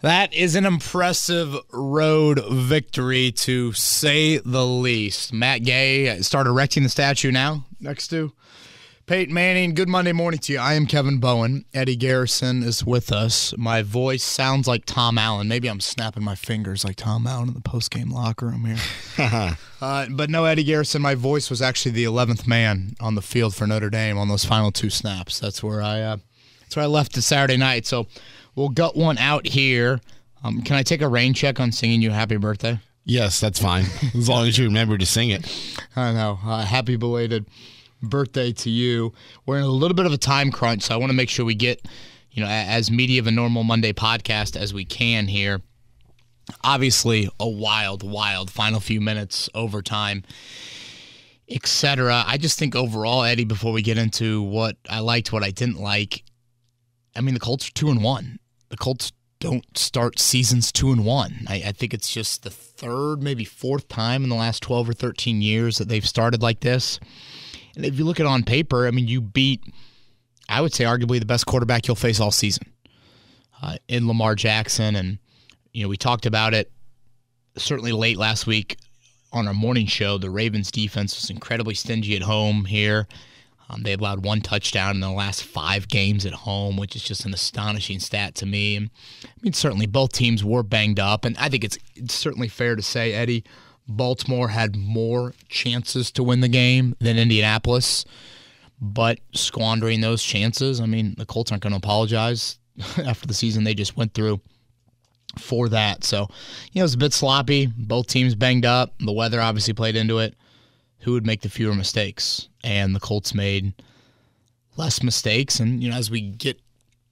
That is an impressive road victory, to say the least. Matt Gay started erecting the statue now next to Peyton Manning. Good Monday morning to you. I am Kevin Bowen. Eddie Garrison is with us. My voice sounds like Tom Allen. Maybe I'm snapping my fingers like Tom Allen in the postgame locker room here. uh, but no, Eddie Garrison. My voice was actually the 11th man on the field for Notre Dame on those final two snaps. That's where I. Uh, that's where I left it Saturday night. So we'll gut one out here. Um, can I take a rain check on singing you happy birthday? Yes, that's fine. As long as you remember to sing it. I know. Uh, happy belated birthday to you. We're in a little bit of a time crunch, so I want to make sure we get, you know, as media of a normal Monday podcast as we can here. Obviously, a wild, wild final few minutes overtime, etc. I just think overall, Eddie, before we get into what I liked, what I didn't like, I mean, the Colts are two and one. The Colts don't start seasons two and one. I, I, think it's just the third, maybe fourth time in the last 12 or 13 years that they've started like this. And if you look at it on paper, I mean, you beat, I would say, arguably the best quarterback you'll face all season uh, in Lamar Jackson. And, you know, we talked about it certainly late last week on our morning show. The Ravens defense was incredibly stingy at home here. Um, they allowed one touchdown in the last five games at home, which is just an astonishing stat to me. I mean, certainly both teams were banged up, and I think it's, it's certainly fair to say, Eddie, Baltimore had more chances to win the game than Indianapolis, but squandering those chances, I mean, the Colts aren't going to apologize after the season they just went through for that. So, you know, it was a bit sloppy. Both teams banged up. The weather obviously played into it who would make the fewer mistakes. And the Colts made less mistakes. And, you know, as we get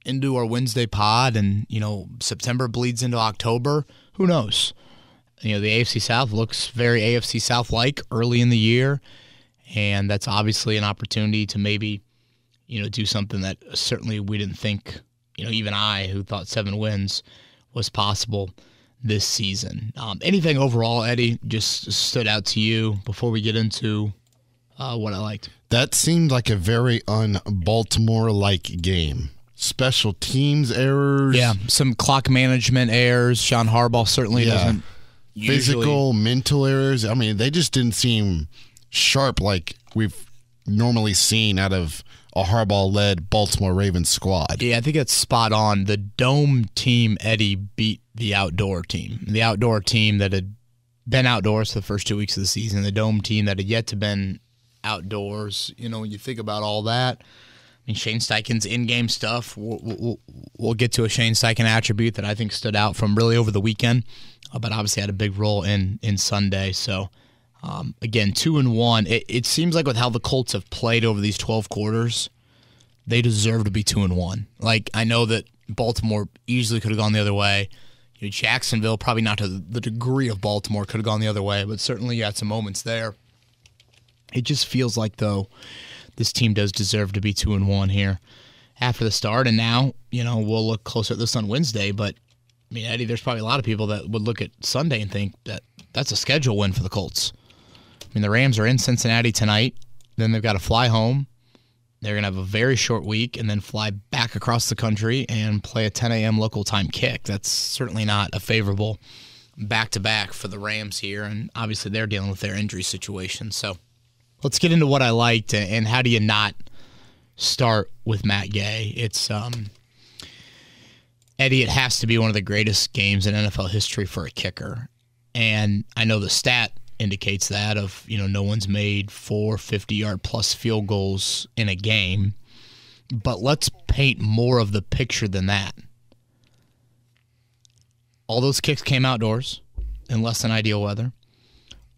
into our Wednesday pod and, you know, September bleeds into October, who knows? You know, the AFC South looks very AFC South like early in the year. And that's obviously an opportunity to maybe, you know, do something that certainly we didn't think, you know, even I, who thought seven wins was possible this season. Um, anything overall, Eddie, just stood out to you before we get into uh, what I liked? That seemed like a very un Baltimore like game. Special teams errors. Yeah, some clock management errors. John Harbaugh certainly yeah. doesn't. Physical, usually... mental errors. I mean, they just didn't seem sharp like we've normally seen out of a Harbaugh led Baltimore Ravens squad. Yeah, I think it's spot on. The dome team, Eddie, beat the outdoor team. The outdoor team that had been outdoors for the first two weeks of the season, the dome team that had yet to been outdoors. You know, when you think about all that, I mean, Shane Steichen's in-game stuff. We'll, we'll, we'll, get to a Shane Steichen attribute that I think stood out from really over the weekend, uh, but obviously had a big role in in Sunday. So um, again, two and one. It, it seems like with how the Colts have played over these twelve quarters, they deserve to be two and one. Like I know that Baltimore easily could have gone the other way. You know, Jacksonville probably not to the degree of Baltimore could have gone the other way, but certainly you had some moments there. It just feels like though this team does deserve to be two and one here after the start, and now you know we'll look closer at this on Wednesday, but. I mean, Eddie, there's probably a lot of people that would look at Sunday and think that that's a schedule win for the Colts mean, the Rams are in Cincinnati tonight. Then they've got to fly home. They're going to have a very short week and then fly back across the country and play a 10 a.m. local time kick. That's certainly not a favorable back to back for the Rams here. And obviously, they're dealing with their injury situation. So let's get into what I liked and how do you not start with Matt Gay? It's, um, Eddie, it has to be one of the greatest games in NFL history for a kicker. And I know the stat indicates that of you know no one's made four 50 yard plus field goals in a game. But let's paint more of the picture than that. All those kicks came outdoors in less than ideal weather.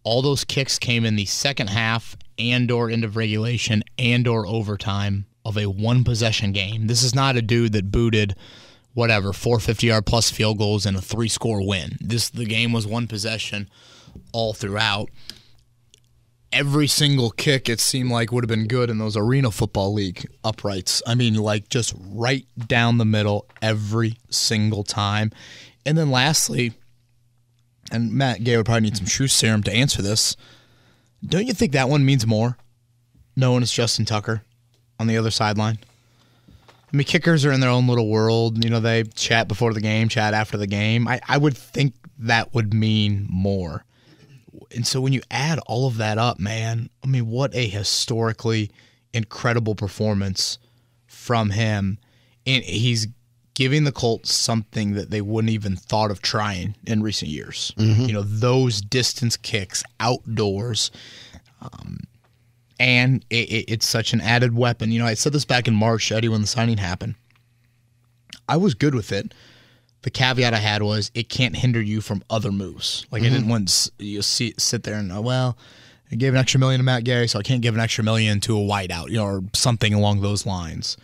All those kicks came in the second half and or end of regulation and or overtime of a one possession game. This is not a dude that booted whatever 450 yard plus field goals and a three score win. This the game was one possession all throughout. Every single kick, it seemed like, would have been good in those Arena Football League uprights. I mean, like just right down the middle every single time. And then lastly, and Matt Gay would probably need some truth serum to answer this. Don't you think that one means more? Knowing it's Justin Tucker on the other sideline. I mean, kickers are in their own little world. You know, they chat before the game, chat after the game. I, I would think that would mean more. And so when you add all of that up, man, I mean, what a historically incredible performance from him. And he's giving the Colts something that they wouldn't even thought of trying in recent years. Mm-hmm. You know, those distance kicks outdoors. Um, and it, it, it's such an added weapon. You know, I said this back in March, Eddie, when the signing happened. I was good with it. The caveat I had was it can't hinder you from other moves. Like mm-hmm. I didn't want you see sit there and oh well, I gave an extra million to Matt Gay, so I can't give an extra million to a wideout, you know, or something along those lines.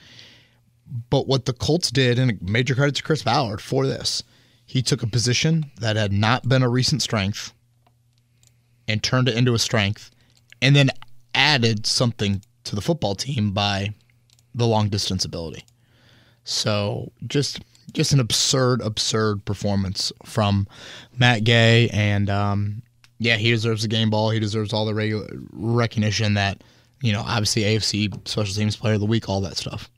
But what the Colts did, and major credit to Chris Ballard for this, he took a position that had not been a recent strength and turned it into a strength, and then added something to the football team by the long distance ability. So just just an absurd, absurd performance from Matt Gay, and um, yeah, he deserves the game ball. He deserves all the regular recognition that you know, obviously AFC Special Teams Player of the Week, all that stuff.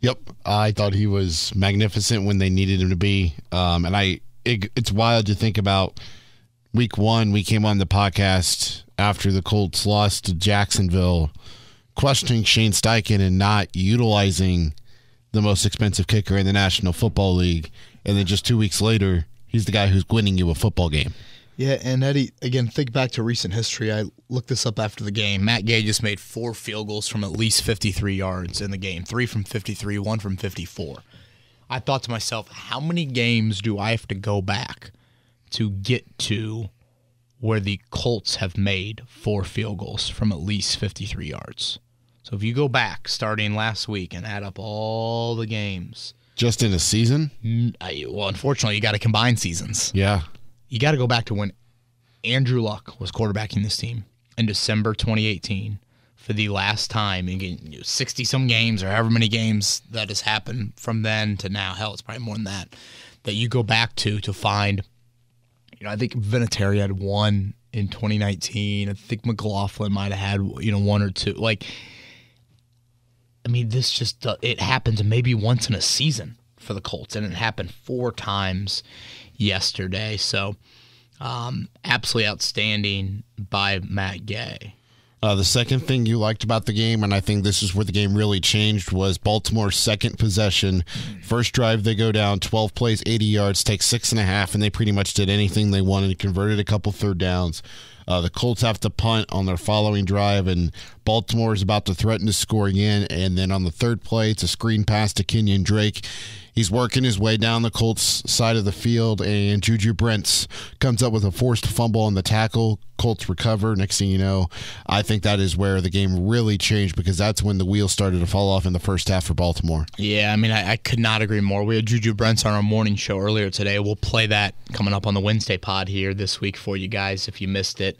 Yep, I thought he was magnificent when they needed him to be, um, and I it, it's wild to think about. Week one, we came on the podcast after the Colts lost to Jacksonville, questioning Shane Steichen and not utilizing the most expensive kicker in the National Football League. And then just two weeks later, he's the guy who's winning you a football game. Yeah, and Eddie, again, think back to recent history. I looked this up after the game. Matt Gay just made four field goals from at least 53 yards in the game three from 53, one from 54. I thought to myself, how many games do I have to go back to get to where the Colts have made four field goals from at least 53 yards? So if you go back starting last week and add up all the games, just in a season? Well, unfortunately, you got to combine seasons. Yeah you got to go back to when Andrew Luck was quarterbacking this team in December 2018 for the last time in 60 some games or however many games that has happened from then to now. Hell, it's probably more than that. That you go back to to find, you know, I think Vinatieri had one in 2019. I think McLaughlin might have had, you know, one or two. Like, I mean, this just, uh, it happens maybe once in a season for the Colts, and it happened four times yesterday. So, um, absolutely outstanding by Matt Gay. Uh, the second thing you liked about the game, and I think this is where the game really changed, was Baltimore's second possession. First drive, they go down 12 plays, 80 yards, take six and a half, and they pretty much did anything they wanted, converted a couple third downs. Uh, the Colts have to punt on their following drive, and Baltimore is about to threaten to score again. And then on the third play, it's a screen pass to Kenyon Drake. He's working his way down the Colts side of the field, and Juju Brents comes up with a forced fumble on the tackle. Colts recover. Next thing you know, I think that is where the game really changed because that's when the wheels started to fall off in the first half for Baltimore. Yeah, I mean, I, I could not agree more. We had Juju Brents on our morning show earlier today. We'll play that coming up on the Wednesday pod here this week for you guys if you missed it.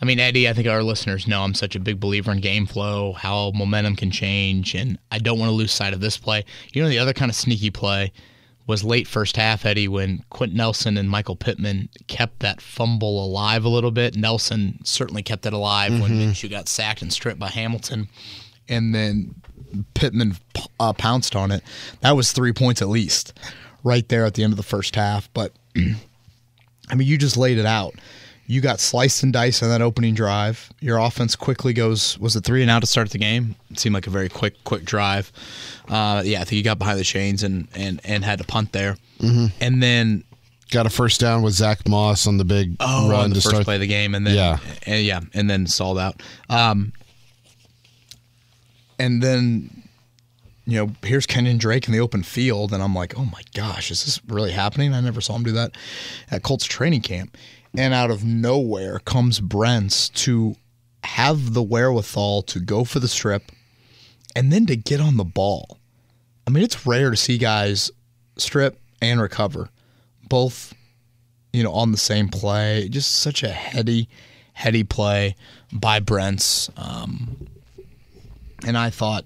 I mean, Eddie, I think our listeners know I'm such a big believer in game flow, how momentum can change, and I don't want to lose sight of this play. You know, the other kind of sneaky play was late first half, Eddie, when Quenton Nelson and Michael Pittman kept that fumble alive a little bit. Nelson certainly kept it alive mm-hmm. when Minshew got sacked and stripped by Hamilton, and then Pittman uh, pounced on it. That was three points at least, right there at the end of the first half. But I mean, you just laid it out you got sliced and diced on that opening drive. Your offense quickly goes. Was it three and out to start the game? It seemed like a very quick, quick drive. Uh, yeah, I think you got behind the chains and and and had to punt there, mm-hmm. and then got a first down with Zack Moss on the big oh, run the to first start. play the game, and then yeah, and, yeah, and then sold out. Um, and then you know, here's Kenyon Drake in the open field, and I'm like, oh my gosh, is this really happening? I never saw him do that at Colts training camp and out of nowhere comes Brents to have the wherewithal to go for the strip and then to get on the ball. I mean, it's rare to see guys strip and recover, both, you know, on the same play. Just such a heady, heady play by Brents. Um, and I thought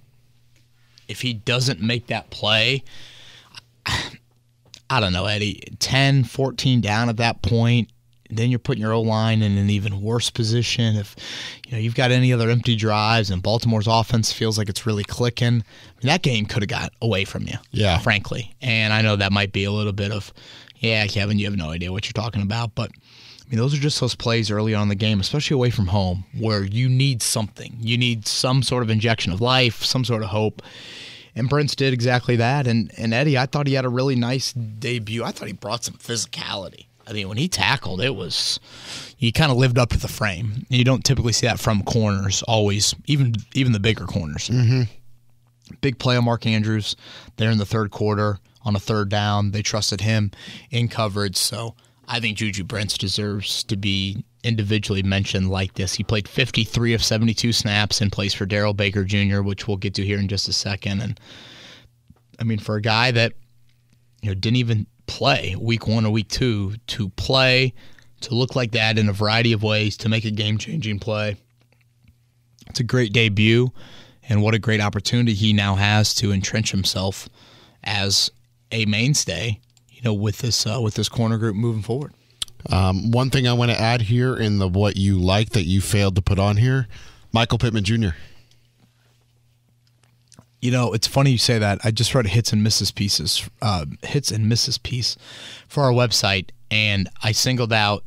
if he doesn't make that play, I don't know, Eddie, 10, 14 down at that point, then you're putting your O line in an even worse position. If you know you've got any other empty drives and Baltimore's offense feels like it's really clicking, I mean, that game could have got away from you. Yeah. frankly. And I know that might be a little bit of, yeah, Kevin, you have no idea what you're talking about, but. I mean, those are just those plays early on in the game, especially away from home, where you need something. You need some sort of injection of life, some sort of hope. And Brents did exactly that. And and Eddie, I thought he had a really nice debut. I thought he brought some physicality. I mean, when he tackled, it was he kind of lived up to the frame. You don't typically see that from corners always, even even the bigger corners. Mm-hmm. Big play on Mark Andrews there in the third quarter on a third down. They trusted him in coverage, so I think Juju Brents deserves to be individually mentioned like this. He played 53 of 72 snaps in place for Darrell Baker Jr., which we'll get to here in just a second. And I mean, for a guy that you know didn't even play week one or week two to play to look like that in a variety of ways to make a game changing play, it's a great debut. And what a great opportunity he now has to entrench himself as a mainstay you know, with this uh, with this corner group moving forward. Um, one thing I want to add here in the what you like that you failed to put on here, Michael Pittman Jr. You know, it's funny you say that. I just read hits and misses pieces, uh, hits and misses piece for our website, and I singled out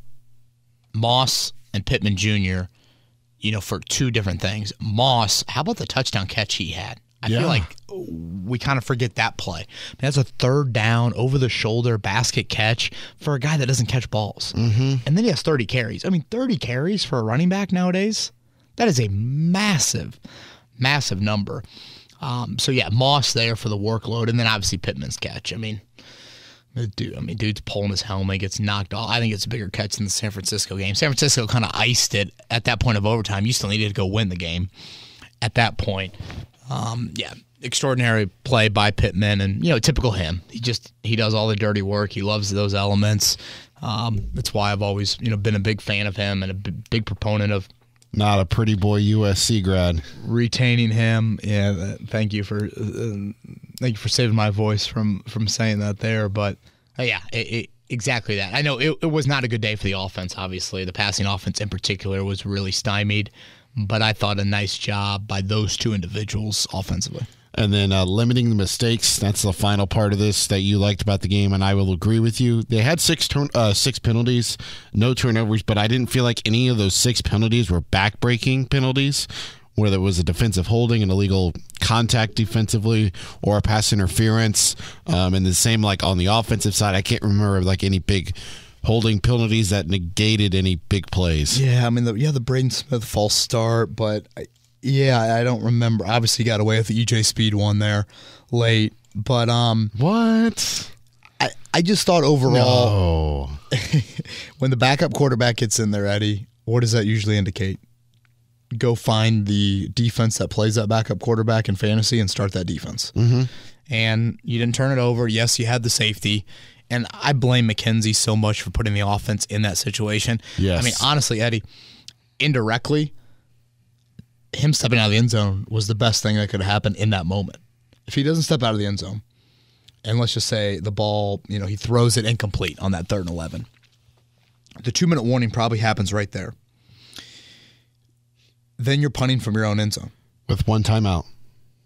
Moss and Pittman Jr. You know, for two different things. Moss, how about the touchdown catch he had? I Yeah. feel like we kind of forget that play. I mean, that's a third down, over the shoulder basket catch for a guy that doesn't catch balls. Mm-hmm. And then he has 30 carries. I mean, 30 carries for a running back nowadays? That is a massive, massive number. Um, so yeah, Moss there for the workload, and then obviously Pittman's catch. I mean, dude, I mean, dude's pulling his helmet, gets knocked off. I think it's a bigger catch than the San Francisco game. San Francisco kind of iced it at that point of overtime. You still needed to go win the game at that point. Um, yeah, extraordinary play by Pittman, and you know, typical him. He just he does all the dirty work. He loves those elements. Um, that's why I've always you know been a big fan of him and a b- big proponent of Not a pretty boy USC grad. retaining him. Yeah, uh, thank you for uh, thank you for saving my voice from from saying that there. But uh, yeah, it, it, exactly that. I know it, it was not a good day for the offense. Obviously, the passing offense in particular was really stymied. But I thought a nice job by those two individuals offensively. And then uh, limiting the mistakes. That's the final part of this that you liked about the game, and I will agree with you. They had six turn, uh, six penalties, no turnovers, but I didn't feel like any of those six penalties were back-breaking penalties, whether it was a defensive holding, an illegal contact defensively, or a pass interference. Um, and the same like on the offensive side, I can't remember like any big holding penalties that negated any big plays. Yeah, I mean, the, yeah, the Braden Smith false start, but I, yeah, I don't remember. Obviously, got away with the EJ Speed one there late, but um, What? I, I just thought overall Oh, when the backup quarterback gets in there, Eddie, what does that usually indicate? Go find the defense that plays that backup quarterback in fantasy and start that defense. Mm-hmm. And you didn't turn it over. Yes, you had the safety. And I blame McKenzie so much for putting the offense in that situation. Yes. I mean, honestly, Eddie, indirectly, him stepping out of the end zone was the best thing that could happen in that moment. If he doesn't step out of the end zone, and let's just say the ball, you know, he throws it incomplete on that third and 11, the two minute warning probably happens right there. Then you're punting from your own end zone. with one timeout.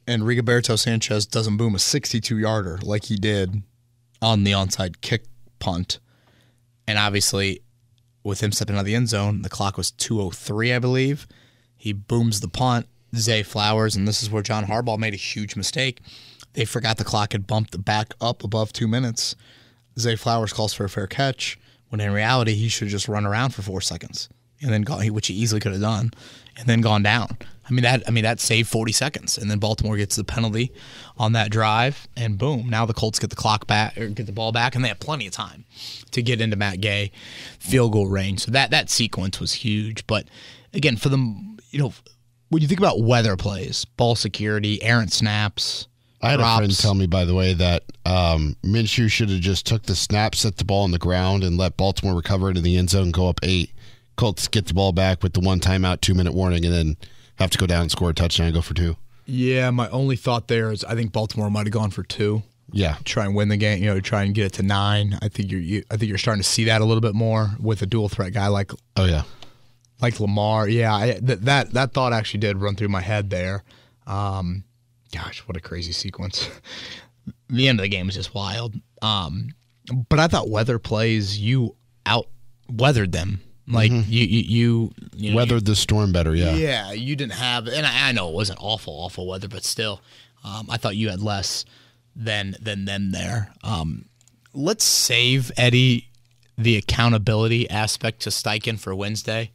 And Rigoberto Sanchez doesn't boom a 62 yarder like he did on the onside kick punt. And obviously, with him stepping out of the end zone, the clock was 203, I believe. He booms the punt. Zay Flowers, and this is where John Harbaugh made a huge mistake. They forgot the clock had bumped back up above two minutes. Zay Flowers calls for a fair catch, when in reality, he should just run around for four seconds and then gone, which he easily could have done, and then gone down. I mean that. I mean that saved forty seconds, and then Baltimore gets the penalty on that drive, and boom! Now the Colts get the clock back or get the ball back, and they have plenty of time to get into Matt Gay field goal range. So that that sequence was huge. But again, for them, you know, when you think about weather plays, ball security, errant snaps, I had a friend tell me, by the way, that um, Minshew should have just took the snap, set the ball on the ground, and let Baltimore recover it in the end zone, go up eight. Colts get the ball back with the one timeout, two minute warning, and then have to go down and score a touchdown and go for two. Yeah, my only thought there is I think Baltimore might have gone for two Yeah. try and win the game. You know, try and get it to nine. I think you're. You, I think you're starting to see that a little bit more with a dual threat guy like Oh yeah. Like Lamar. Yeah, I, that that that thought actually did run through my head there. Um, gosh, what a crazy sequence. the end of the game is just wild. Um, but I thought weather plays you out weathered them. Like you, you, you, you know, Weathered the storm better. Yeah. yeah, you didn't have, and I, I know it wasn't awful, awful weather, but still, um, I thought you had less than than them there. Um, let's save Eddie the accountability aspect to Steichen for Wednesday.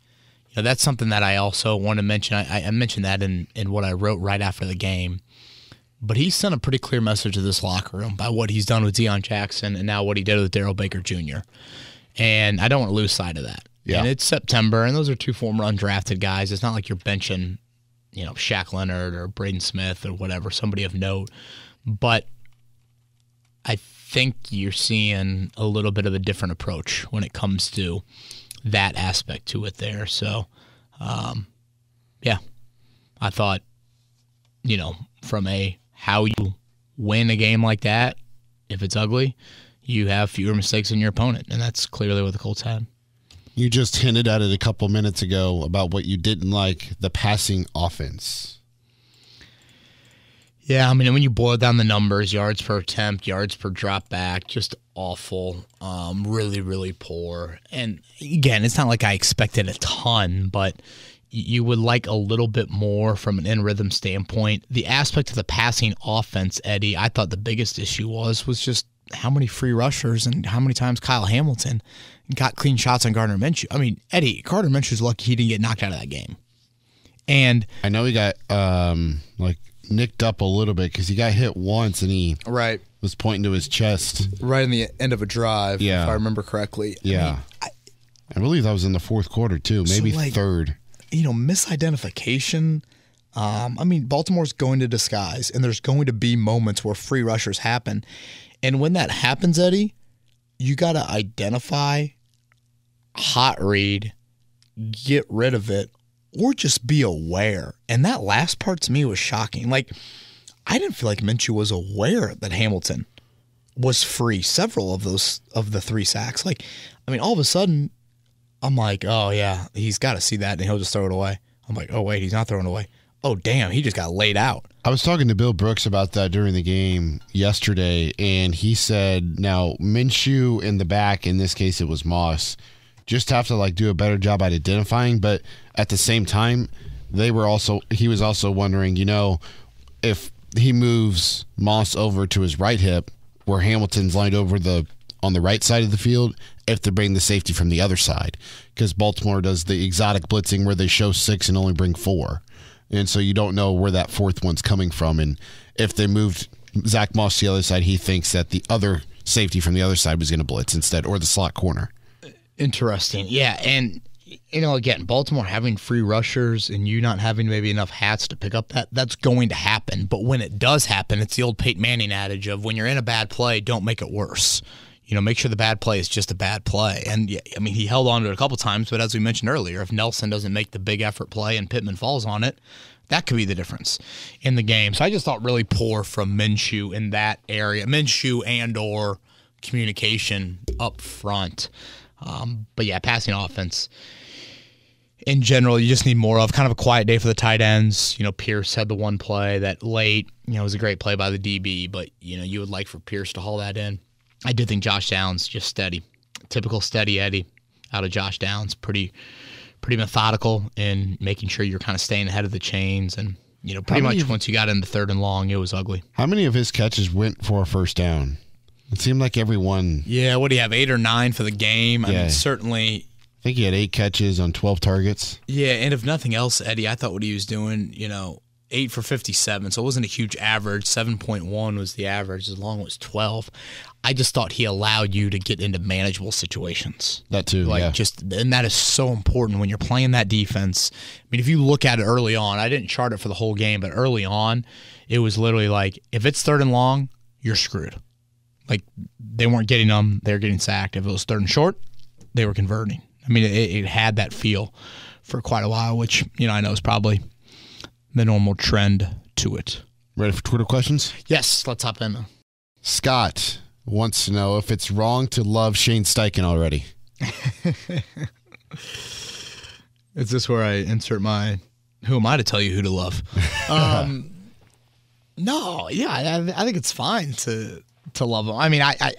You know, that's something that I also want to mention. I, I mentioned that in in what I wrote right after the game. But he sent a pretty clear message to this locker room by what he's done with Deon Jackson and now what he did with Darrell Baker Jr. And I don't want to lose sight of that. Yeah. And it's September, and those are two former undrafted guys. It's not like you're benching, you know, Shaq Leonard or Braden Smith or whatever, somebody of note. But I think you're seeing a little bit of a different approach when it comes to that aspect to it there. So, um, yeah, I thought, you know, from a how you win a game like that, if it's ugly, you have fewer mistakes than your opponent, and that's clearly what the Colts had. You just hinted at it a couple minutes ago about what you didn't like the passing offense. Yeah, I mean, when you boil down the numbers, yards per attempt, yards per drop back, just awful. Um, really, really poor. And again, it's not like I expected a ton, but you would like a little bit more from an in rhythm standpoint. The aspect of the passing offense, Eddie, I thought the biggest issue was was just how many free rushers and how many times Kyle Hamilton got clean shots on Gardner Minshew. I mean, Eddie Gardner Minshew's lucky he didn't get knocked out of that game. And I know he got um like nicked up a little bit because he got hit once and he Right. was pointing to his chest. Right in the end of a drive, Yeah. if I remember correctly. I Yeah. mean, I- I believe that was in the fourth quarter too, maybe like- third. you know, misidentification. Um, I mean, Baltimore's going to disguise, and there's going to be moments where free rushers happen. And when that happens, Eddie, you got to identify, hot read, get rid of it, or just be aware. And that last part to me was shocking. Like, I didn't feel like Minshew was aware that Hamilton was free several of those of the three sacks. Like, I mean, all of a sudden, I'm like, oh yeah, he's got to see that, and he'll just throw it away. I'm like, oh wait, he's not throwing away. Oh damn, he just got laid out. I was talking to Bill Brooks about that during the game yesterday, and he said now Minshew in the back, in this case it was Moss, just have to like do a better job at identifying. But at the same time, they were also he was also wondering, you know, if he moves Moss over to his right hip, where Hamilton's lined over the on the right side of the field, if they bring the safety from the other side, because Baltimore does the exotic blitzing where they show six and only bring four and so you don't know where that fourth one's coming from. And if they moved Zack Moss to the other side, he thinks that the other safety from the other side was going to blitz instead, or the slot corner. Interesting. Yeah. And, you know, again, Baltimore having free rushers and you not having maybe enough hats to pick up that, that's going to happen. But when it does happen, it's the old Peyton Manning adage of when you're in a bad play, don't make it worse. You know, make sure the bad play is just a bad play. And, yeah, I mean, he held on to it a couple times, but as we mentioned earlier, if Nelson doesn't make the big effort play and Pittman falls on it, that could be the difference in the game. So I just thought really poor from Minshew in that area. Minshew and or communication up front. Um, but yeah, passing offense in general, you just need more of kind of a quiet day for the tight ends. You know, Pierce had the one play that late, you know, it was a great play by the DB, but you know, you would like for Pierce to haul that in. I did think Josh Downs just steady, typical steady Eddie out of Josh Downs, pretty pretty methodical in making sure you're kind of staying ahead of the chains and you know, pretty much of- once you got into third and long, it was ugly. How many of his catches went for a first down? It seemed like everyone. Yeah, what do you have? Eight or nine for the game? I Yeah. mean, certainly I think he had eight catches on 12 targets. Yeah, and if nothing else, Eddie, I thought what he was doing, you know, eight for 57, so it wasn't a huge average. 7.1 was the average, as long as it was 12. I just thought he allowed you to get into manageable situations. That too. Like yeah. just, and that is so important when you're playing that defense. I mean, if you look at it early on, I didn't chart it for the whole game, but early on, it was literally like, if it's third and long, you're screwed. Like they weren't getting them; they were getting sacked. If it was third and short, they were converting. I mean, it, it had that feel for quite a while, which you know I know is probably the normal trend to it. Ready for Twitter questions? Yes, let's hop in. Scott wants to know if it's wrong to love Shane Steichen already. Is this where I insert my? Who am I to tell you who to love? Um, no, yeah, I, I think it's fine to to love him. I mean, I, I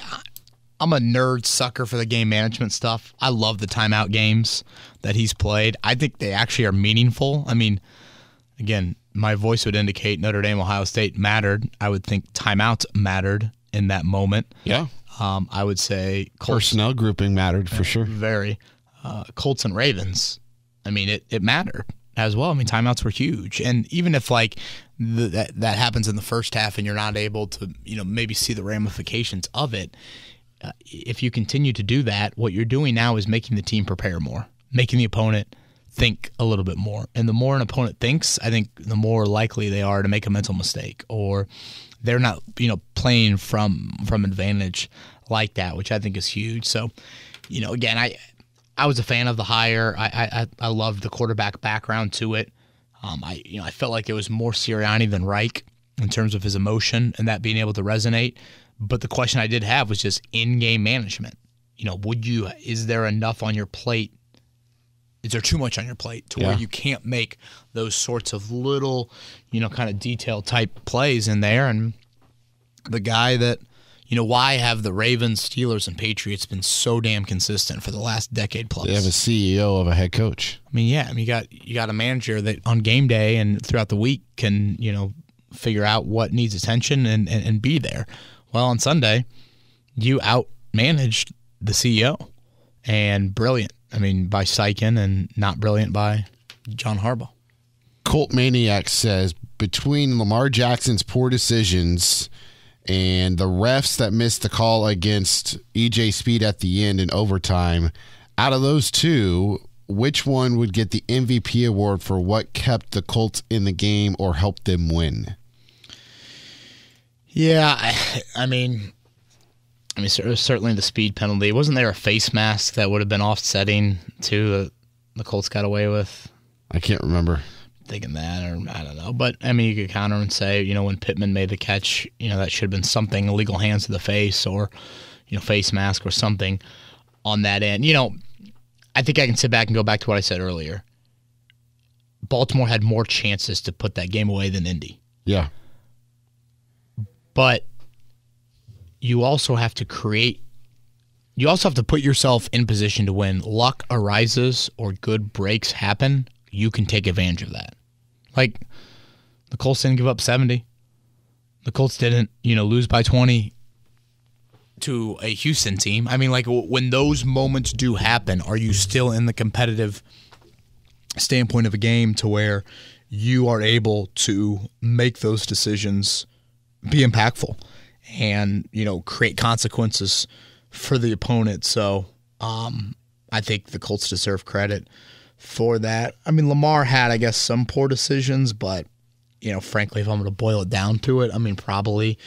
I'm a nerd sucker for the game management stuff. I love the timeout games that he's played. I think they actually are meaningful. I mean, again, my voice would indicate Notre Dame, Ohio State mattered. I would think timeouts mattered in that moment. Yeah. Um, I would say Colts Personnel grouping mattered for sure. very. Uh, Colts and Ravens, I mean, it, it mattered as well. I mean, timeouts were huge. And even if, like, the, that, that happens in the first half and you're not able to, you know, maybe see the ramifications of it, uh, if you continue to do that, what you're doing now is making the team prepare more, making the opponent think a little bit more. And the more an opponent thinks, I think the more likely they are to make a mental mistake or they're not, you know, playing from from advantage like that, which I think is huge. So, you know, again, I I was a fan of the hire. I I, I loved the quarterback background to it. Um, I you know I felt like it was more Sirianni than Reich in terms of his emotion and that being able to resonate. But the question I did have was just in-game management. You know, would you? Is there enough on your plate? Is there too much on your plate to where you can't make those sorts of little, you know, kind of detail type plays in there? And the guy that you know why have the Ravens, Steelers, and Patriots been so damn consistent for the last decade plus? They have a CEO of a head coach. I mean, yeah, I mean, you got you got a manager that on game day and throughout the week can you know figure out what needs attention and and, and be there. Well, on Sunday, you out managed the CEO, and brilliant. I mean, by Steichen and not brilliant by John Harbaugh. Colt Maniac says between Lamar Jackson's poor decisions and the refs that missed the call against EJ Speed at the end in overtime, out of those two, which one would get the MVP award for what kept the Colts in the game or helped them win? Yeah, I, I mean, I mean, certainly the speed penalty. Wasn't there a face mask that would have been offsetting too? That the Colts got away with. I can't remember. Thinking that, or I don't know. But I mean, you could counter and say, you know, when Pittman made the catch, you know, that should have been something illegal hands to the face or, you know, face mask or something on that end. You know, I think I can sit back and go back to what I said earlier. Baltimore had more chances to put that game away than Indy, Yeah. but you also have to create. You also have to put yourself in position to win. luck arises or good breaks happen, you can take advantage of that. Like the Colts didn't give up 70. The Colts didn't, you know, lose by 20 to a Houston team. I mean, like when those moments do happen, are you still in the competitive standpoint of a game to where you are able to make those decisions be impactful and, you know, create consequences for the opponent. So, um, I think the Colts deserve credit for that. I mean, Lamar had, I guess, some poor decisions, but you know, frankly, if I'm going to boil it down to it, I mean, probably.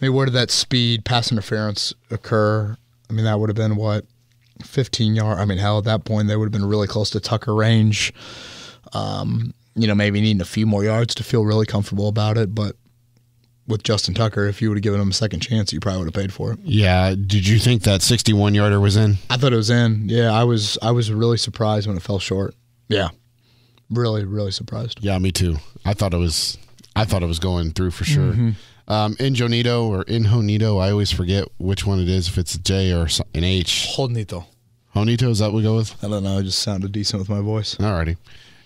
I mean, where did that speed pass interference occur? I mean, that would have been what 15 yard. I mean, hell, at that point, they would have been really close to Tucker range. Um, you know, maybe needing a few more yards to feel really comfortable about it, but. With Justin Tucker, if you would have given him a second chance, you probably would have paid for it. Yeah. Did you think that 61 yarder was in? I thought it was in. Yeah, I was. I was really surprised when it fell short. Yeah, really, really surprised. Yeah, me too. I thought it was. I thought it was going through for sure. Um, in Jonito or in Honito, I always forget which one it is. If it's a J or an H. Hodnito. Honito is that what we go with? I don't know. It just sounded decent with my voice. Alrighty.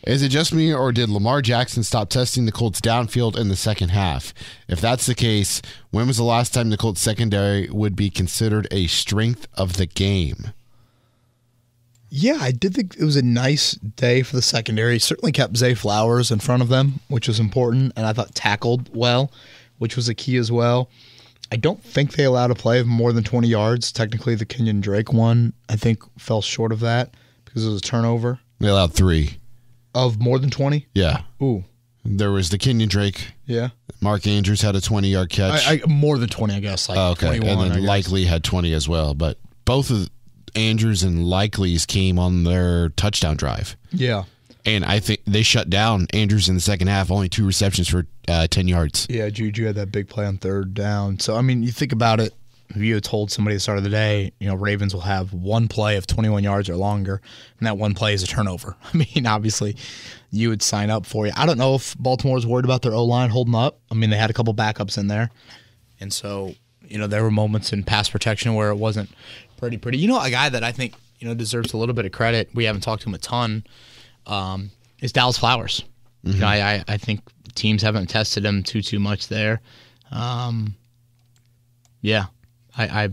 Is it just me, or did Lamar Jackson stop testing the Colts downfield in the second half? If that's the case, when was the last time the Colts secondary would be considered a strength of the game? Yeah, I did think it was a nice day for the secondary. Certainly kept Zay Flowers in front of them, which was important, and I thought tackled well, which was a key as well. I don't think they allowed a play of more than 20 yards. Technically, the Kenyon Drake one, I think, fell short of that because it was a turnover They allowed three. Of more than 20. Yeah. Ooh, There was the Kenyon Drake. yeah. Mark Andrews had a 20 yard catch. I, I, more than 20, I guess. Like Oh, okay. 21, and I then. Likely had 20 as well. But both of Andrews and Likely's came on their touchdown drive. Yeah. and I think they shut down Andrews in the second half. Only two receptions for uh, ten yards. Yeah, Juju had that big play on third down. So I mean, you think about it. If you had told somebody at the start of the day, you know, Ravens will have one play of 21 yards or longer, and that one play is a turnover. I mean, obviously, you would sign up for you. I don't know if Baltimore Baltimore's worried about their O line holding up. I mean, they had a couple backups in there, and so you know there were moments in pass protection where it wasn't pretty pretty. You know, a guy that I think you know deserves a little bit of credit. We haven't talked to him a ton. Um, is Dallis Flowers. Mm-hmm. You know, I, I think teams haven't tested him too too much there. Um, yeah, I, I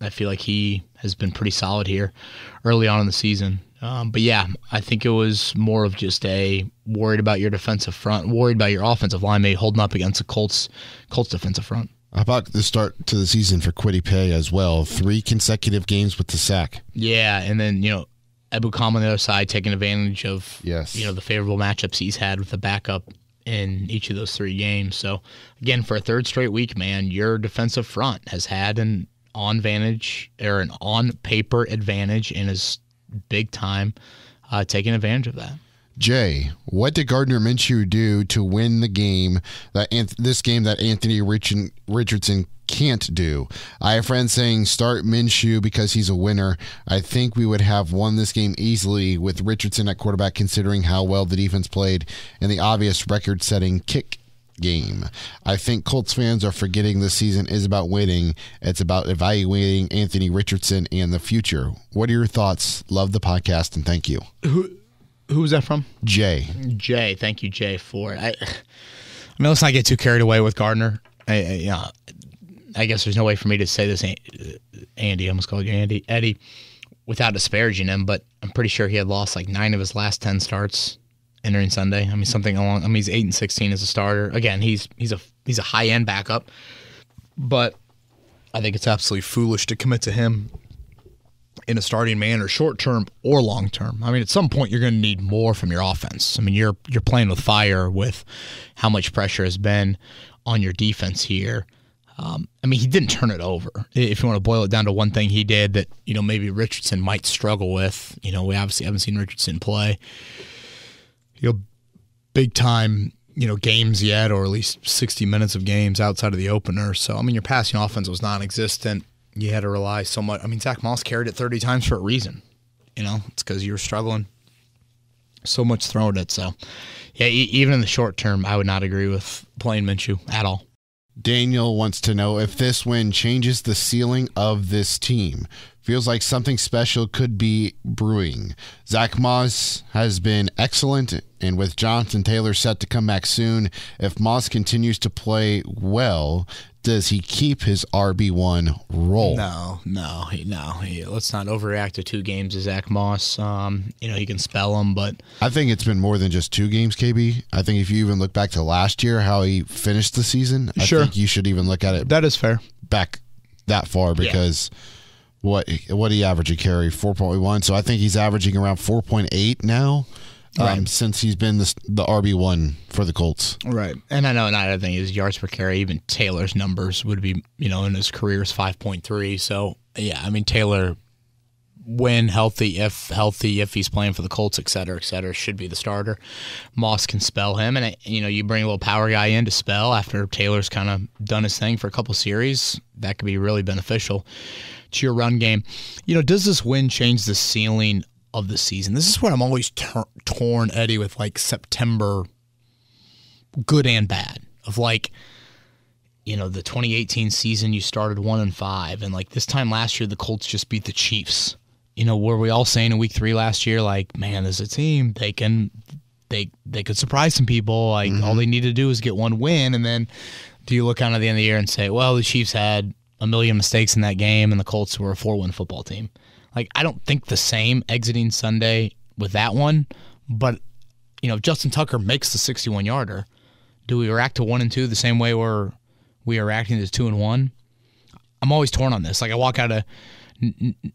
I feel like he has been pretty solid here early on in the season. Um, but yeah, I think it was more of just a worried about your defensive front, worried about your offensive line, maybe holding up against the Colts Colts defensive front. How about the start to the season for Kwity Paye as well? Three consecutive games with the sack. Yeah, and then you know Ebukam on the other side taking advantage of yes. you know the favorable matchups he's had with the backup in each of those three games. So again, for a third straight week, man, your defensive front has had an on vantage or an on paper advantage and is big time uh, taking advantage of that. Jay, what did Gardner Minshew do to win the game that this game that Anthony Richardson can't do? I have friends saying start Minshew because he's a winner. I think we would have won this game easily with Richardson at quarterback, considering how well the defense played and the obvious record-setting kick game. I think Colts fans are forgetting this season is about winning. It's about evaluating Anthony Richardson and the future. What are your thoughts? Love the podcast and thank you. Who was that from? Jay. Jay, thank you, Jay, for it. I, I mean, let's not get too carried away with Gardner. I, I, you know, I guess there's no way for me to say this, uh, Andy. I almost called you Andy, Eddie, without disparaging him. But I'm pretty sure he had lost like nine of his last ten starts entering Sunday. I mean, something along. I mean, he's eight and sixteen as a starter. Again, he's he's a he's a high end backup, but I think it's absolutely foolish to commit to him in a starting manner, short term or long term. I mean, at some point you're going to need more from your offense. I mean, you're you're playing with fire with how much pressure has been on your defense here. Um, I mean, he didn't turn it over. If you want to boil it down to one thing he did that you know maybe Richardson might struggle with, you know, we obviously haven't seen Richardson play, you know, big time you know games yet, or at least 60 minutes of games outside of the opener. So I mean, your passing offense was non-existent you had to rely so much. I mean, Zack Moss carried it 30 times for a reason. You know, it's because you were struggling so much throwing it. So, yeah, e- even in the short term, I would not agree with playing Minshew at all. Daniel wants to know if this win changes the ceiling of this team. Feels like something special could be brewing. Zack Moss has been excellent, and with Jonathan Taylor set to come back soon, if Moss continues to play well, does he keep his RB one role? No, no, he, no. He, let's not overreact to two games of Zack Moss. Um, you know he can spell him, but I think it's been more than just two games. KB, I think if you even look back to last year, how he finished the season, sure. I think you should even look at it. That is fair. Back that far because. Yeah. What what he average a carry four point one, so I think he's averaging around four point eight now um, right. since he's been the, the RB one for the Colts. Right, and I know another thing is yards per carry. Even Taylor's numbers would be, you know, in his career is five point three. So yeah, I mean Taylor, when healthy, if healthy, if he's playing for the Colts, et cetera, et cetera, should be the starter. Moss can spell him, and you know you bring a little power guy in to spell after Taylor's kind of done his thing for a couple series. That could be really beneficial to your run game. You know, does this win change the ceiling of the season. This is where I'm always torn, Eddie, with like September, good and bad. Of like, you know, the 2018 season, you started one and five, and like this time last year, the Colts just beat the Chiefs. You know, were we all saying in week three last year, like, man, as a team, they can, they they could surprise some people. Like, mm-hmm. all they need to do is get one win, and then do you look out at the end of the year and say, well, the Chiefs had a million mistakes in that game, and the Colts were a four-win football team. Like I don't think the same exiting Sunday with that one, but you know, if Justin Tucker makes the 61 yarder, do we react to one and two the same way we're we are reacting to two and one? I'm always torn on this. Like I walk out of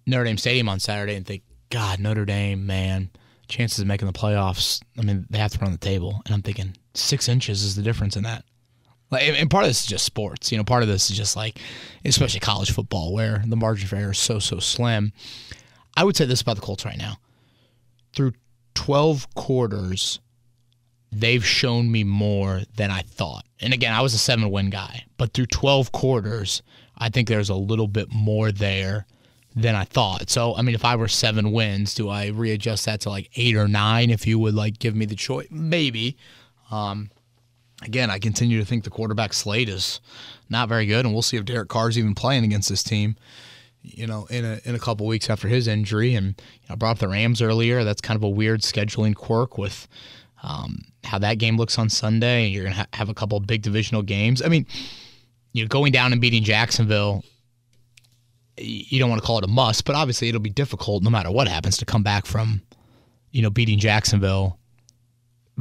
Notre Dame Stadium on Saturday and think, God, Notre Dame, man, chances of making the playoffs. I mean, they have to run the table, and I'm thinking six inches is the difference in that. Like, and part of this is just sports. You know, part of this is just like, especially college football, where the margin for error is so so slim. I would say this about the Colts right now. Through 12 quarters, they've shown me more than I thought. And again, I was a seven win guy, but through 12 quarters, I think there's a little bit more there than I thought. So, I mean, if I were seven wins, do I readjust that to like eight or nine if you would like give me the choice? Maybe. Um, again, I continue to think the quarterback slate is not very good, and we'll see if Derek Carr's even playing against this team. You know, in a in a couple weeks after his injury, and you know, I brought up the Rams earlier. That's kind of a weird scheduling quirk with um, how that game looks on Sunday. and You're gonna ha- have a couple big divisional games. I mean, you know, going down and beating Jacksonville. You don't want to call it a must, but obviously it'll be difficult no matter what happens to come back from, you know, beating Jacksonville,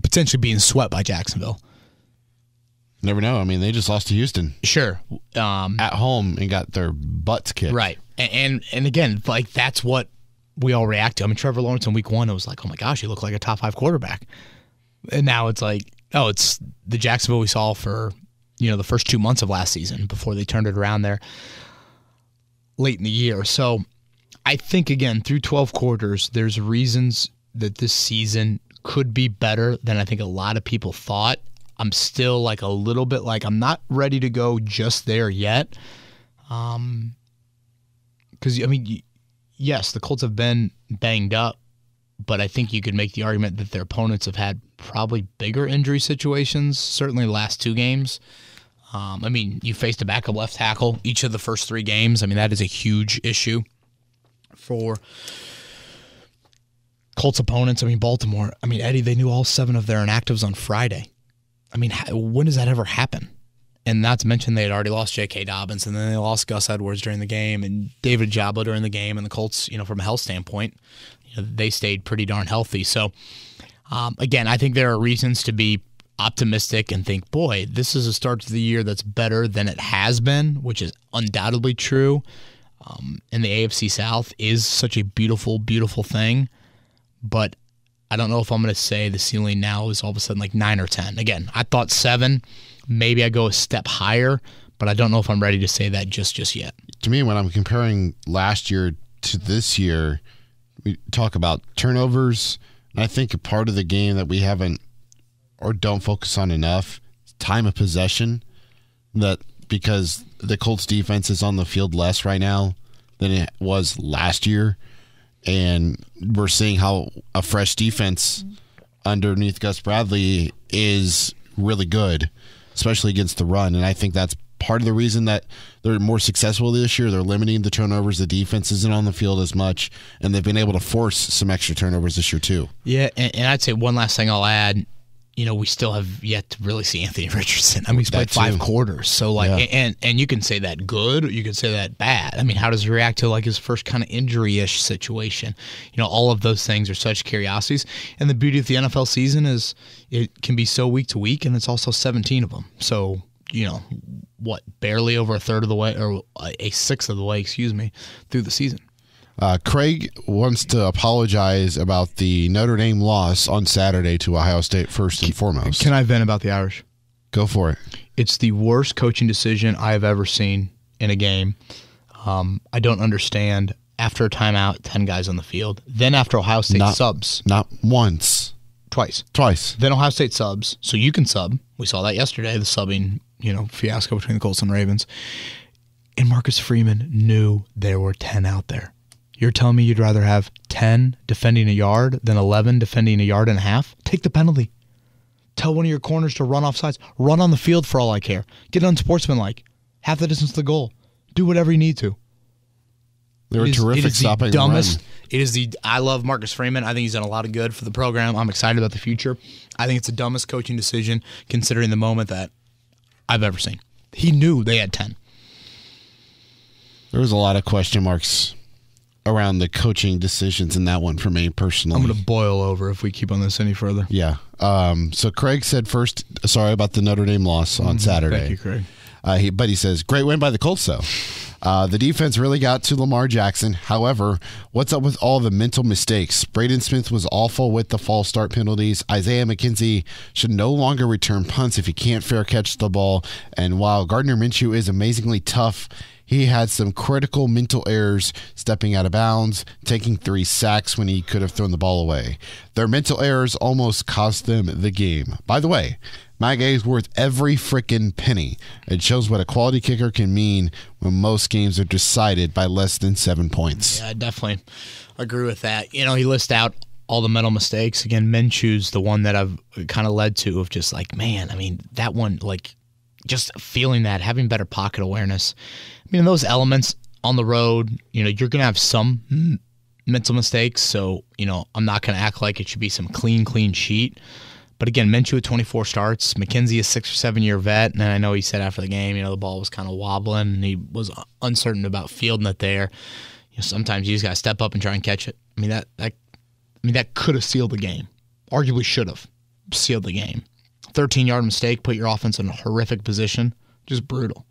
potentially being swept by Jacksonville. Never know. I mean, they just lost to Houston Sure. Um, at home and got their butts kicked. Right. And, and and again, like that's what we all react to. I mean, Trevor Lawrence in week one, it was like, oh my gosh, he looked like a top five quarterback. And now it's like, oh, it's the Jacksonville we saw for, you know, the first two months of last season before they turned it around there late in the year. So I think again, through twelve quarters, there's reasons that this season could be better than I think a lot of people thought. I'm still like a little bit like I'm not ready to go just there yet. Um, because I mean, yes, the Colts have been banged up, but I think you could make the argument that their opponents have had probably bigger injury situations. Certainly, last two games. Um, I mean, you faced a backup left tackle each of the first three games. I mean, that is a huge issue for Colts opponents. I mean, Baltimore. I mean, Eddie, they knew all seven of their inactives on Friday. I mean, when does that ever happen? And not to mention they had already lost J.K. Dobbins, and then they lost Gus Edwards during the game, and David Ojabo during the game, and the Colts, you know, from a health standpoint, you know, they stayed pretty darn healthy. So, um, again, I think there are reasons to be optimistic and think, boy, this is a start to the year that's better than it has been, which is undoubtedly true. Um, and the AFC South is such a beautiful, beautiful thing, but I don't know if I'm going to say the ceiling now is all of a sudden like nine or 10. Again, I thought seven. Maybe I go a step higher, but I don't know if I'm ready to say that just just yet. To me, when I'm comparing last year to this year, we talk about turnovers. And I think a part of the game that we haven't or don't focus on enough time of possession. That because the Colts defense is on the field less right now than it was last year. And we're seeing how a fresh defense underneath Gus Bradley is really good, especially against the run. And I think that's part of the reason that they're more successful this year. They're limiting the turnovers. The defense isn't on the field as much, and they've been able to force some extra turnovers this year too. Yeah, and, and I'd say one last thing I'll add. You know, we still have yet to really see Anthony Richardson. I mean, he's played five quarters, so like, Yeah. and and you can say that good, or you can say that bad. I mean, how does he react to like his first kind of injury-ish situation? You know, all of those things are such curiosities. And the beauty of the NFL season is it can be so week to week, and it's also 17 of them. So you know, what barely over a third of the way, or a sixth of the way, excuse me, through the season. Uh, Craig wants to apologize about the Notre Dame loss on Saturday to Ohio State first and foremost. Can I vent about the Irish? Go for it. It's the worst coaching decision I have ever seen in a game. Um, I don't understand. After a timeout, ten guys on the field. Then after Ohio State Not- subs Not once, twice. twice. Then Ohio State subs, so you can sub. We saw that yesterday. The subbing, you know, fiasco between the Colts and Ravens. And Marcus Freeman knew there were ten out there. You're telling me you'd rather have ten defending a yard than eleven defending a yard and a half? Take the penalty. Tell one of your corners to run off sides. Run on the field for all I care. Get unsportsmanlike. Half the distance to the goal. Do whatever you need to. They were It is- terrific is the stopping the dumbest. It is the. I love Marcus Freeman. I think he's done a lot of good for the program. I'm excited about the future. I think it's the dumbest coaching decision considering the moment that I've ever seen. He knew they had ten. There was a lot of question marks around the coaching decisions in that one for me personally. I'm going to boil over if we keep on this any further. yeah. Um, so Craig said first, sorry about the Notre Dame loss on Saturday. Thank you, Craig. Uh, he, but he says, great win by the Colts, though. Uh, the defense really got to Lamar Jackson. However, what's up with all the mental mistakes? Braden Smith was awful with the false start penalties. Isaiah McKenzie should no longer return punts if he can't fair catch the ball. And while Gardner Minshew is amazingly tough, he had some critical mental errors, stepping out of bounds, taking three sacks when he could have thrown the ball away. Their mental errors almost cost them the game. By the way, Matt Gay is worth every freaking penny. It shows what a quality kicker can mean when most games are decided by less than seven points. Yeah, I definitely agree with that. You know, he lists out all the mental mistakes. Again, Minshew's the one that I've kind of led to of just like, man, I mean, that one, like, just feeling that, having better pocket awareness. I mean, those elements on the road, you know, you're going to have some mental mistakes. So, you know, I'm not going to act like it should be some clean, clean sheet. But again, Minshew at 24 starts. McKenzie, a six or seven year vet. And I know he said after the game, you know, the ball was kind of wobbling and he was uncertain about fielding it there. You know, sometimes you just got to step up and try and catch it. I mean, that, that, I mean, that could have sealed the game. Arguably should have sealed the game. 13 yard mistake, put your offense in a horrific position. Just brutal.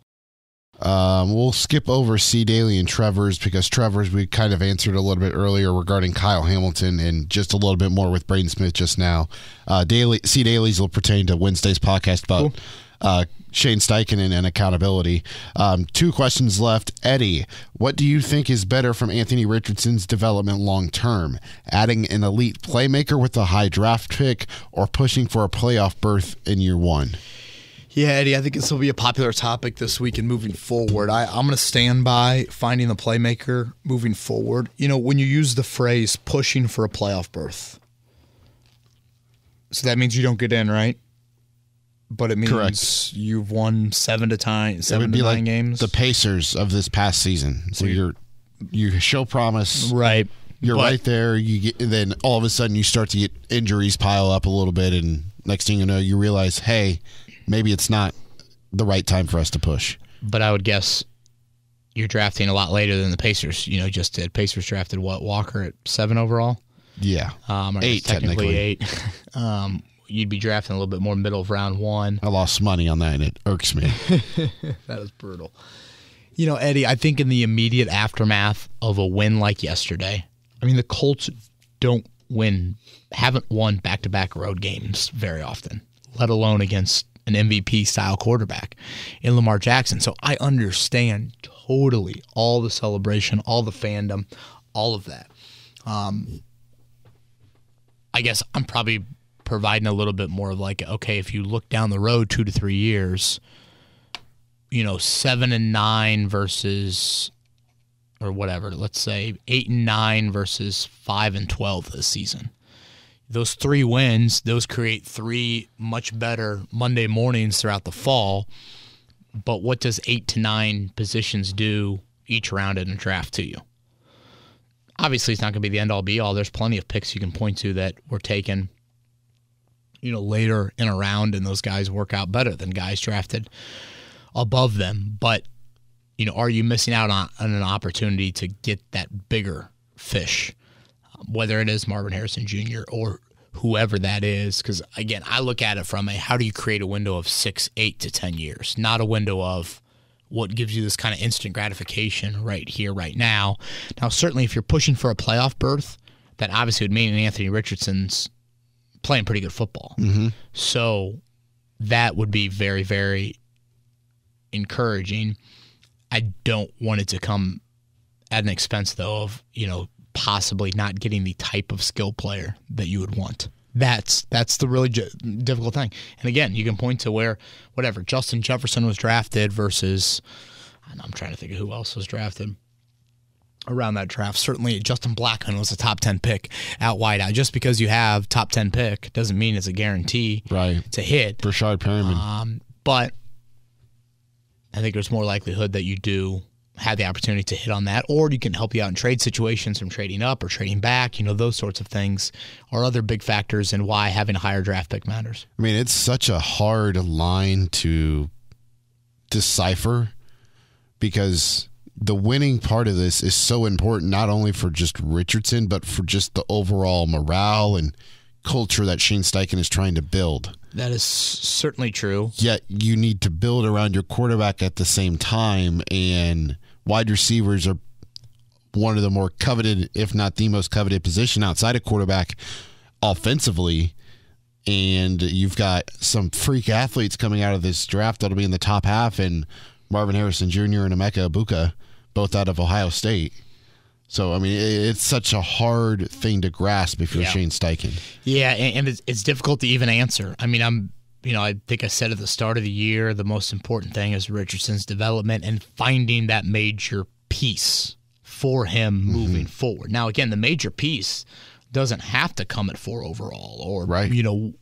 Um, we'll skip over C. Daly and Trevor's because Trevor's we kind of answered a little bit earlier regarding Kyle Hamilton and just a little bit more with Braden Smith just now. Uh, Daly C. Daly's will pertain to Wednesday's podcast about cool. uh, Shane Steichen and, and accountability. Um, two questions left. Eddie, what do you think is better from Anthony Richardson's development long term? Adding an elite playmaker with a high draft pick or pushing for a playoff berth in year one? Yeah, Eddie, I think this will be a popular topic this week and moving forward. I, I'm going to stand by finding the playmaker moving forward. You know, when you use the phrase pushing for a playoff berth, so that means you don't get in, right? But it means Correct. you've won seven to time, seven to nine like games. The Pacers of this past season. So you're you show promise, right? You're but, right there. You get, then all of a sudden you start to get injuries pile up a little bit, and next thing you know, you realize, hey, maybe it's not the right time for us to push. But I would guess you're drafting a lot later than the Pacers. You know, just did. Pacers drafted what Walker at seven overall. Yeah, um, eight technically, eight. um, you'd be drafting a little bit more middle of round one. I lost money on that, and it irks me. that is brutal. You know, Eddie, I think in the immediate aftermath of a win like yesterday, I mean, the Colts don't win, haven't won back to back road games very often, let alone against an MVP style quarterback in Lamar Jackson. So I understand totally all the celebration, all the fandom, all of that. Um, I guess I'm probably providing a little bit more of like, okay, if you look down the road two to three years, you know, seven and nine versus, or whatever, let's say eight and nine versus five and 12 this season those three wins, those create three much better Monday mornings throughout the fall. But what does eight to nine positions do each round in a draft to you? Obviously, it's not going to be the end all be all. There's plenty of picks you can point to that were taken, you know, later in a round, and those guys work out better than guys drafted above them. But, you know, are you missing out on, on an opportunity to get that bigger fish? Whether it is Marvin Harrison Jr. or whoever that is. Because again, I look at it from a how do you create a window of six, eight to 10 years, not a window of what gives you this kind of instant gratification right here, right now. Now, certainly, if you're pushing for a playoff berth, that obviously would mean Anthony Richardson's playing pretty good football. Mm-hmm. So that would be very, very encouraging. I don't want it to come at an expense, though, of, you know, possibly not getting the type of skill player that you would want. That's that's the really j- difficult thing. And again, you can point to where whatever Justin Jefferson was drafted versus I'm trying to think of who else was drafted around that draft. Certainly, Justin Blackmon was a top 10 pick out wide out. Just because you have top 10 pick doesn't mean it's a guarantee right. to hit. Breshad Perriman. Um, but I think there's more likelihood that you do have the opportunity to hit on that, or you can help you out in trade situations from trading up or trading back. You know, those sorts of things are other big factors in why having a higher draft pick matters. I mean, it's such a hard line to decipher because the winning part of this is so important, not only for just Richardson, but for just the overall morale and culture that Shane Steichen is trying to build. That is certainly true. Yet you need to build around your quarterback at the same time. And wide receivers are one of the more coveted, if not the most coveted position outside of quarterback offensively. And you've got some freak athletes coming out of this draft that'll be in the top half. And Marvin Harrison Jr. and Emeka Egbuka, both out of Ohio State. So I mean, it's such a hard thing to grasp if you're Yeah. Shane Steichen. Yeah, and, and it's, it's difficult to even answer. I mean, I'm, you know, I think I said at the start of the year, the most important thing is Richardson's development and finding that major piece for him moving forward. Now, again, the major piece doesn't have to come at four overall or, Right. you know,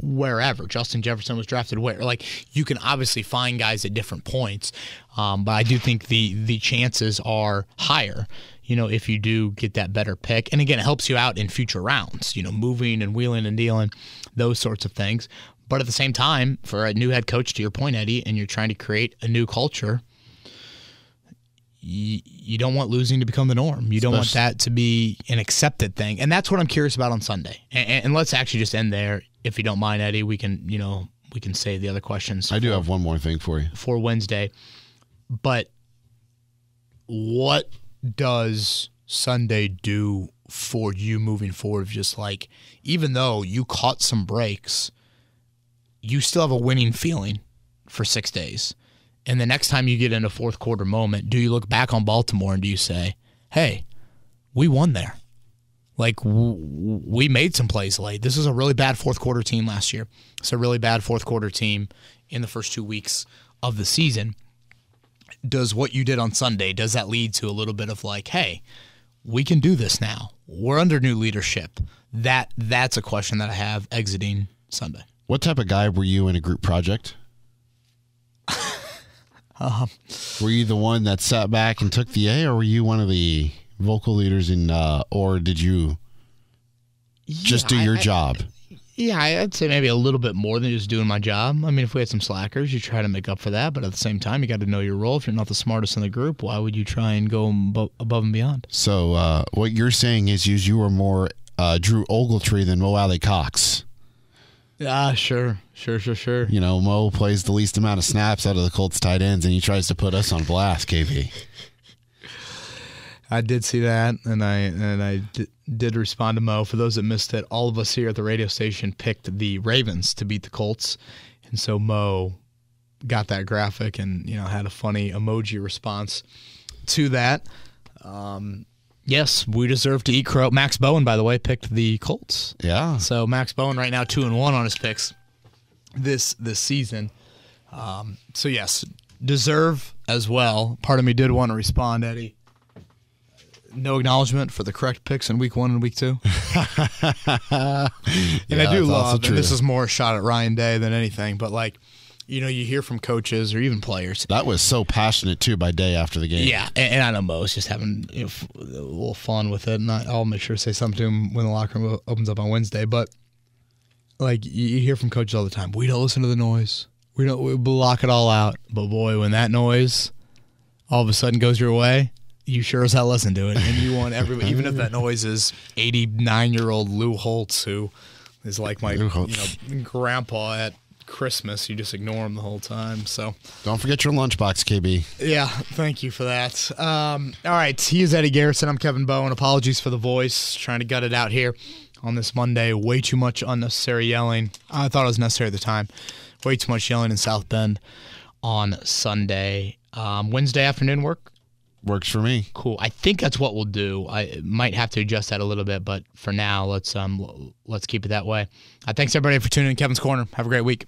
wherever. Justin Jefferson was drafted where. Like, you can obviously find guys at different points, um, but I do think the the chances are higher. You know, if you do get that better pick, and again, it helps you out in future rounds. You know, moving and wheeling and dealing, those sorts of things. But at the same time, for a new head coach, to your point, Eddie, and you're trying to create a new culture, you, you don't want losing to become the norm. You don't want that to be an accepted thing. And that's what I'm curious about on Sunday. And, and let's actually just end there, if you don't mind, Eddie. We can, you know, we can save the other questions I do have one more thing for you. for Wednesday. But what does Sunday do for you moving forward? Just like, even though you caught some breaks, you still have a winning feeling for six days. And the next time you get in a fourth quarter moment, do you look back on Baltimore and do you say, hey, we won there? Like, w- we made some plays late. This is a really bad fourth quarter team last year. It's a really bad fourth quarter team in the first two weeks of the season. Does what you did on Sunday, does that lead to a little bit of like, hey, we can do this now. We're under new leadership. That that's a question that I have exiting Sunday. What type of guy were you in a group project? Were you the one that sat back and took the A, or were you one of the vocal leaders in, uh, or did you just do your I- job? Yeah, I'd say maybe a little bit more than just doing my job. I mean, if we had some slackers, you try to make up for that. But at the same time, you got to know your role. If you're not the smartest in the group, why would you try and go above and beyond? So uh, what you're saying is you, you were more uh, Drew Ogletree than Mo Alie-Cox. Ah, sure, sure, sure, sure. You know, Mo plays the least amount of snaps out of the Colts tight ends, and he tries to put us on blast, KB. I did see that, and I and I d- did respond to Mo. For those that missed it, all of us here at the radio station picked the Ravens to beat the Colts, and so Mo got that graphic and you know had a funny emoji response to that. Um, yes, we deserve to eat crow. Max Bowen, by the way, picked the Colts. Yeah. So Max Bowen right now two and one on his picks this this season. Um, so yes, deserve as well. Part of me did want to respond, Eddie. No acknowledgement for the correct picks in week one and week two. and I do love, and this is more a shot at Ryan Day than anything, but like, you know, you hear from coaches or even players. That was so passionate, too, by Day after the game. Yeah, and, and I know Mo's just having you know, a little fun with it, and I, I'll make sure to say something to him when the locker room opens up on Wednesday. But like you, you hear from coaches all the time, we don't listen to the noise. We don't we block it all out. But boy, when that noise all of a sudden goes your way, you sure as hell listen to it, and you want everybody, even if that noise is eighty-nine-year-old Lou Holtz, who is like my you know grandpa at Christmas. You just ignore them the whole time. So. Don't forget your lunchbox, KB. Yeah, thank you for that. Um, all right, he is Eddie Garrison. I'm Kevin Bowen. Apologies for the voice. Trying to gut it out here on this Monday. Way too much unnecessary yelling. I thought it was necessary at the time. Way too much yelling in South Bend on Sunday. Um, Wednesday afternoon work. Works for me. Cool. I think that's what we'll do. I might have to adjust that a little bit, but for now, let's um let's keep it that way. Uh, thanks everybody for tuning in. Kevin's Corner. Have a great week.